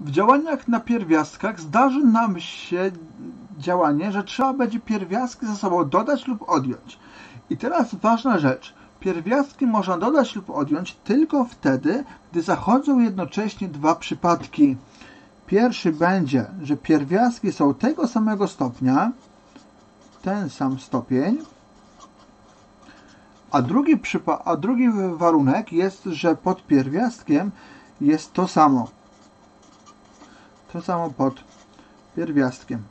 w działaniach na pierwiastkach zdarzy nam się działanie, że trzeba będzie pierwiastki ze sobą dodać lub odjąć. I teraz ważna rzecz. Pierwiastki można dodać lub odjąć tylko wtedy, gdy zachodzą jednocześnie dwa przypadki. Pierwszy będzie, że pierwiastki są tego samego stopnia, ten sam stopień, a drugi, a drugi warunek jest, że pod pierwiastkiem jest to samo. To samo pod pierwiastkiem.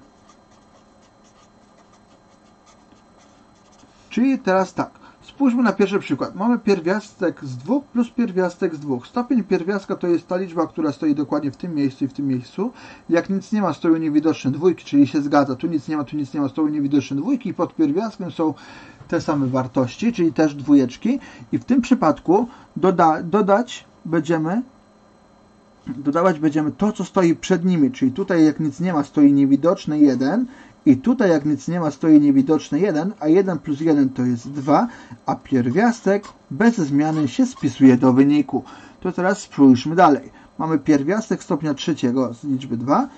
Czyli teraz tak. Spójrzmy na pierwszy przykład. Mamy pierwiastek z 2 plus pierwiastek z 2. Stopień pierwiastka to jest ta liczba, która stoi dokładnie w tym miejscu i w tym miejscu. Jak nic nie ma, stoją niewidoczne dwójki, czyli się zgadza. Tu nic nie ma, tu nic nie ma, stoją niewidoczne dwójki i pod pierwiastkiem są te same wartości, czyli też dwójeczki. I w tym przypadku doda dodać będziemy dodawać będziemy to, co stoi przed nimi, czyli tutaj jak nic nie ma, stoi niewidoczny 1 i tutaj jak nic nie ma, stoi niewidoczny 1, a 1 plus 1 to jest 2, a pierwiastek bez zmiany się spisuje do wyniku. To teraz spójrzmy dalej. Mamy pierwiastek stopnia trzeciego z liczby 2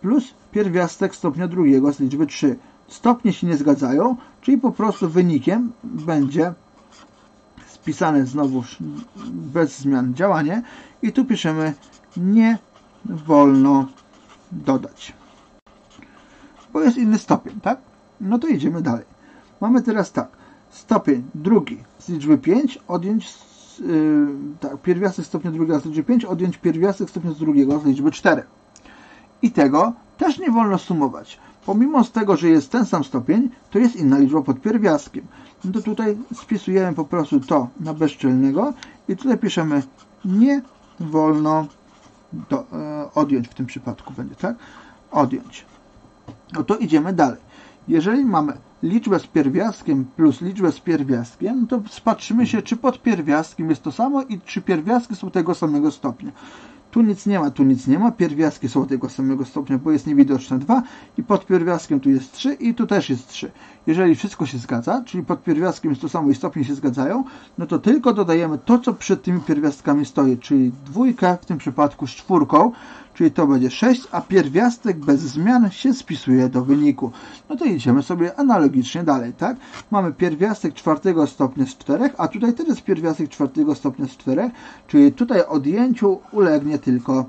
plus pierwiastek stopnia drugiego z liczby 3. Stopnie się nie zgadzają, czyli po prostu wynikiem będzie spisane znowu bez zmian działanie i tu piszemy nie wolno dodać. Bo jest inny stopień, tak? No to idziemy dalej. Mamy teraz tak. Stopień drugi z liczby 5 odjąć yy, tak, pierwiastek stopnia drugiego z liczby 5 odjąć pierwiastek stopnia drugiego z liczby 4. I tego też nie wolno sumować. Pomimo z tego, że jest ten sam stopień, to jest inna liczba pod pierwiastkiem. No to tutaj spisujemy po prostu to na bezczelnego i tutaj piszemy nie wolno do, e, odjąć w tym przypadku będzie, tak? Odjąć. No to idziemy dalej. Jeżeli mamy liczbę z pierwiastkiem plus liczbę z pierwiastkiem, to spatrzymy się, czy pod pierwiastkiem jest to samo i czy pierwiastki są tego samego stopnia. Tu nic nie ma, tu nic nie ma. Pierwiastki są tego samego stopnia, bo jest niewidoczne 2 i pod pierwiastkiem tu jest 3 i tu też jest 3. Jeżeli wszystko się zgadza, czyli pod pierwiastkiem jest to samo i stopnie się zgadzają, no to tylko dodajemy to, co przed tymi pierwiastkami stoi, czyli dwójkę w tym przypadku z czwórką, czyli to będzie 6, a pierwiastek bez zmian się spisuje do wyniku. No to idziemy sobie analogicznie dalej, tak? Mamy pierwiastek czwartego stopnia z 4, a tutaj też jest pierwiastek czwartego stopnia z 4, czyli tutaj odjęciu ulegnie tylko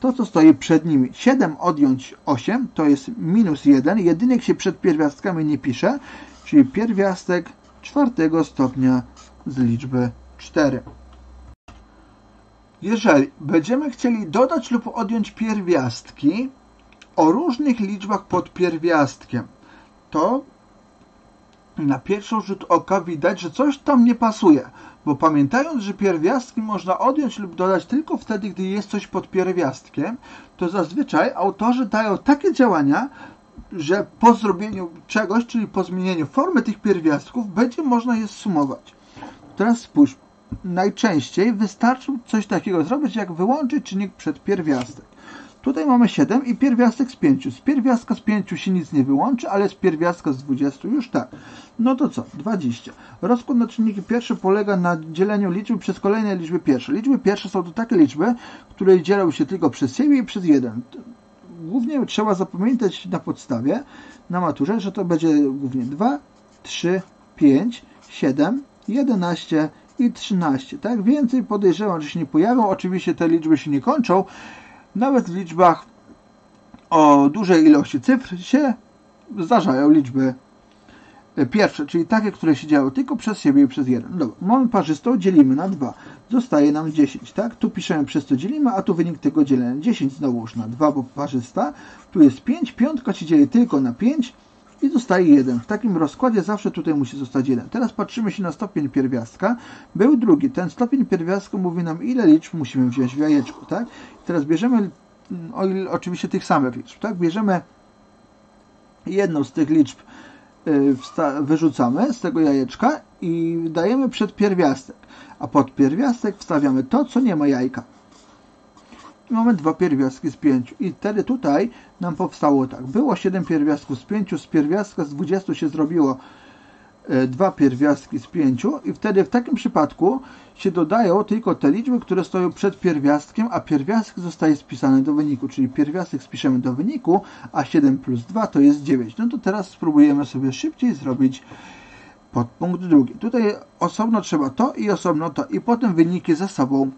to, co stoi przed nimi. 7 odjąć 8 to jest minus 1. Jedynek się przed pierwiastkami nie pisze, czyli pierwiastek czwartego stopnia z liczby 4. Jeżeli będziemy chcieli dodać lub odjąć pierwiastki o różnych liczbach pod pierwiastkiem, to na pierwszy rzut oka widać, że coś tam nie pasuje, bo pamiętając, że pierwiastki można odjąć lub dodać tylko wtedy, gdy jest coś pod pierwiastkiem, to zazwyczaj autorzy dają takie działania, że po zrobieniu czegoś, czyli po zmienieniu formy tych pierwiastków, będzie można je sumować. Teraz spójrzmy najczęściej wystarczy coś takiego zrobić, jak wyłączyć czynnik przed pierwiastek. Tutaj mamy 7 i pierwiastek z 5. Z pierwiastka z 5 się nic nie wyłączy, ale z pierwiastka z 20 już tak. No to co? 20. Rozkład na czynniki pierwsze polega na dzieleniu liczby przez kolejne liczby pierwsze. Liczby pierwsze są to takie liczby, które dzielą się tylko przez siebie i przez 1. Głównie trzeba zapamiętać na podstawie, na maturze, że to będzie głównie 2, 3, 5, 7, 11, i 13. Tak więcej podejrzewam, że się nie pojawią. Oczywiście te liczby się nie kończą. Nawet w liczbach o dużej ilości cyfr się zdarzają liczby pierwsze, czyli takie, które się działy tylko przez siebie i przez jeden. Dobra, mamy parzystą, dzielimy na 2. Zostaje nam 10, tak? Tu piszemy przez co dzielimy, a tu wynik tego dzielenia. 10 znowuż na 2, bo parzysta. Tu jest 5, piątka się dzieje tylko na 5 i zostaje 1. W takim rozkładzie zawsze tutaj musi zostać 1. Teraz patrzymy się na stopień pierwiastka. Był drugi. Ten stopień pierwiastka mówi nam, ile liczb musimy wziąć w jajeczku. Tak? Teraz bierzemy, o ile, oczywiście tych samych liczb. Tak? Bierzemy jedną z tych liczb, y, wyrzucamy z tego jajeczka i dajemy przed pierwiastek. A pod pierwiastek wstawiamy to, co nie ma jajka mamy dwa pierwiastki z 5. I wtedy tutaj nam powstało tak. Było 7 pierwiastków z 5, z pierwiastka z 20 się zrobiło e, dwa pierwiastki z 5 i wtedy w takim przypadku się dodają tylko te liczby, które stoją przed pierwiastkiem, a pierwiastek zostaje spisany do wyniku, czyli pierwiastek spiszemy do wyniku, a 7 plus 2 to jest 9. No to teraz spróbujemy sobie szybciej zrobić podpunkt drugi. Tutaj osobno trzeba to i osobno to i potem wyniki ze sobą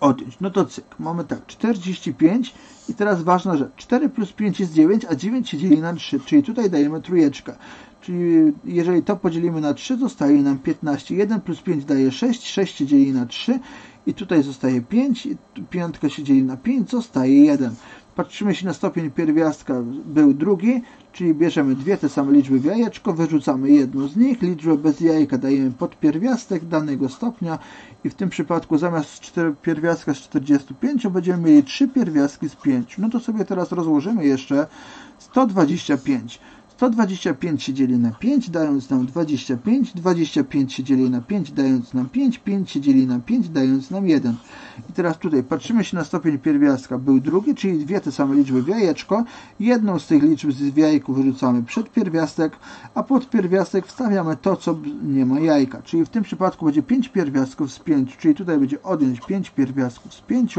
odjąć. No to cyk, mamy tak, 45 i teraz ważna rzecz, 4 plus 5 jest 9, a 9 się dzieli na 3, czyli tutaj dajemy trójeczkę. Czyli jeżeli to podzielimy na 3, zostaje nam 15. 1 plus 5 daje 6, 6 się dzieli na 3 i tutaj zostaje 5, piątka się dzieli na 5, zostaje 1. Patrzymy się na stopień pierwiastka, był drugi, czyli bierzemy dwie te same liczby w jajeczko, wyrzucamy jedną z nich, liczbę bez jajka dajemy pod pierwiastek danego stopnia i w tym przypadku zamiast 4 pierwiastka z 45 będziemy mieli 3 pierwiastki z 5. No to sobie teraz rozłożymy jeszcze 125. 125 się dzieli na 5, dając nam 25, 25 się dzieli na 5, dając nam 5, 5 się dzieli na 5, dając nam 1. I teraz tutaj patrzymy się na stopień pierwiastka. Był drugi, czyli dwie te same liczby w jajeczko. Jedną z tych liczb z jajku wyrzucamy przed pierwiastek, a pod pierwiastek wstawiamy to, co nie ma jajka. Czyli w tym przypadku będzie 5 pierwiastków z 5, czyli tutaj będzie odjąć 5 pierwiastków z 5.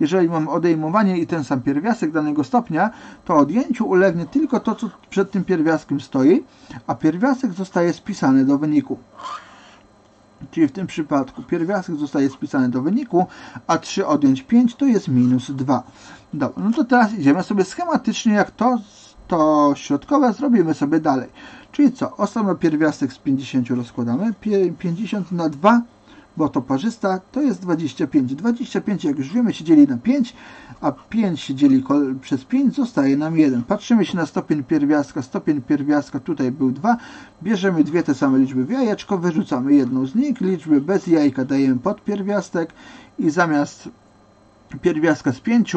Jeżeli mamy odejmowanie i ten sam pierwiastek danego stopnia, to odjęciu ulegnie tylko to, co przed tym pierwiastkiem stoi, a pierwiastek zostaje spisany do wyniku. Czyli w tym przypadku pierwiastek zostaje spisany do wyniku, a 3 odjąć 5 to jest minus 2. Dobra, no to teraz idziemy sobie schematycznie, jak to, to środkowe zrobimy sobie dalej. Czyli co? Osobno pierwiastek z 50 rozkładamy. 50 na 2 bo to parzysta, to jest 25. 25, jak już wiemy, się dzieli na 5, a 5 się dzieli przez 5, zostaje nam 1. Patrzymy się na stopień pierwiastka. Stopień pierwiastka tutaj był 2. Bierzemy dwie te same liczby w jajeczko, wyrzucamy jedną z nich. Liczby bez jajka dajemy pod pierwiastek i zamiast pierwiastka z 5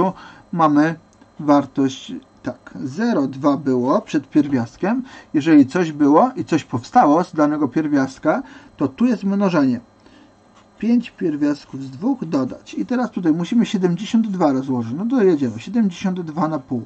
mamy wartość tak, 0,2 było przed pierwiastkiem. Jeżeli coś było i coś powstało z danego pierwiastka, to tu jest mnożenie. 5 pierwiastków z 2 dodać. I teraz tutaj musimy 72 rozłożyć. No to jedziemy. 72 na pół.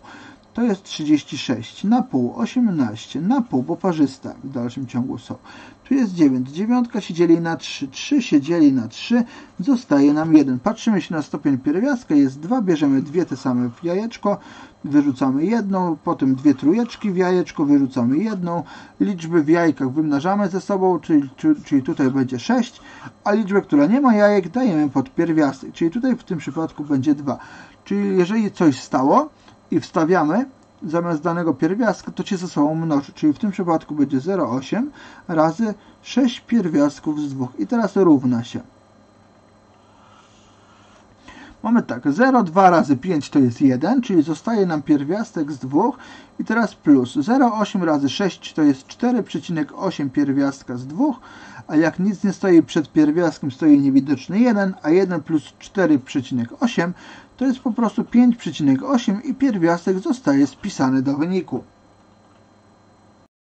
To jest 36 na pół, 18 na pół, bo parzysta w dalszym ciągu są. Tu jest 9. Dziewiątka się dzieli na 3. 3 się dzieli na 3. Zostaje nam 1. Patrzymy się na stopień pierwiastka. Jest 2. Bierzemy dwie te same w jajeczko. Wyrzucamy jedną. Potem dwie trójeczki w jajeczko. Wyrzucamy jedną. Liczby w jajkach wymnażamy ze sobą, czyli, czyli tutaj będzie 6. A liczbę, która nie ma jajek, dajemy pod pierwiastek. Czyli tutaj w tym przypadku będzie 2. Czyli jeżeli coś stało, i wstawiamy zamiast danego pierwiastka, to się ze sobą mnoży. Czyli w tym przypadku będzie 0,8 razy 6 pierwiastków z 2. I teraz równa się. Mamy tak, 0,2 razy 5 to jest 1, czyli zostaje nam pierwiastek z 2 i teraz plus 0,8 razy 6 to jest 4,8 pierwiastka z 2, a jak nic nie stoi przed pierwiastkiem, stoi niewidoczny 1, a 1 plus 4,8 to jest po prostu 5,8 i pierwiastek zostaje spisany do wyniku.